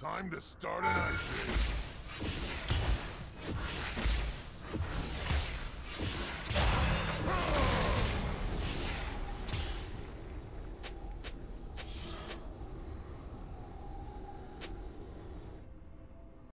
Time to start an ice age.